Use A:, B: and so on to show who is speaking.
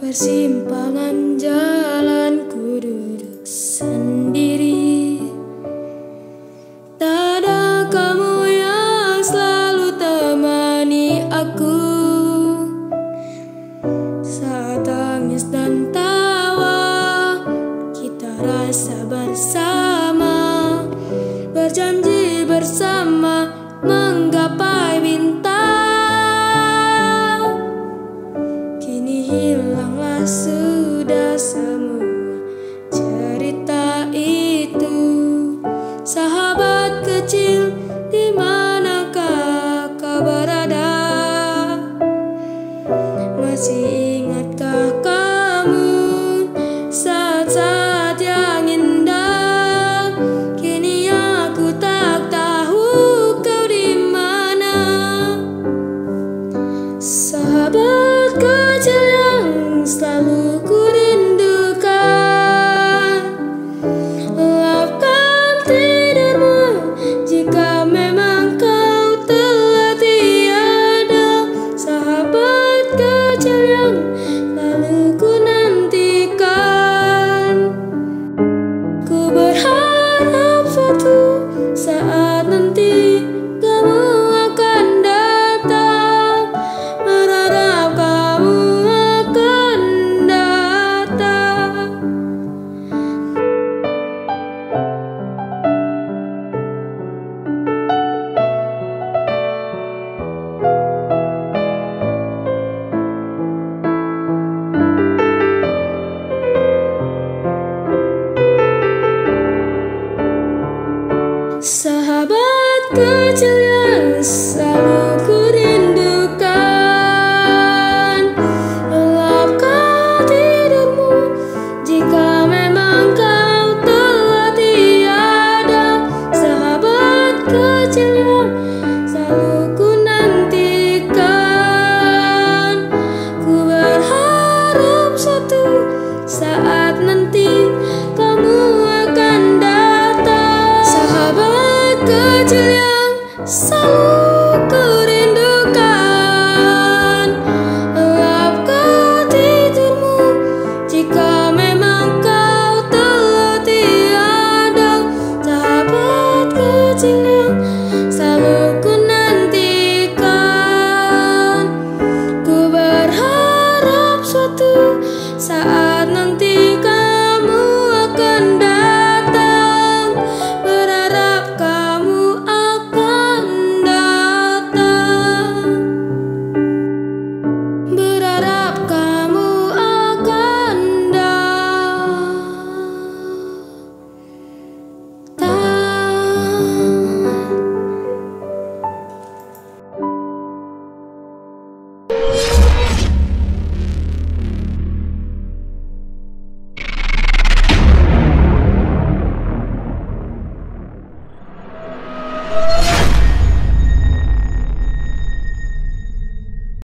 A: Persimpangan jalanku duduk sendiri. Tak ada kamu yang selalu temani aku. Saat tangis dan tawa Kita rasa bersama. Berjanji kecil yang selalu ku rindukan. Lapkan tidurmu jika memang kau telah tiada. Sahabat kecil yang selalu ku nantikan. Ku berharap suatu saat nanti kamu akan datang. Sahabat kecil selalu ku rindukan Lapkan tidurmu jika memang kau telah tiada Sahabat kecil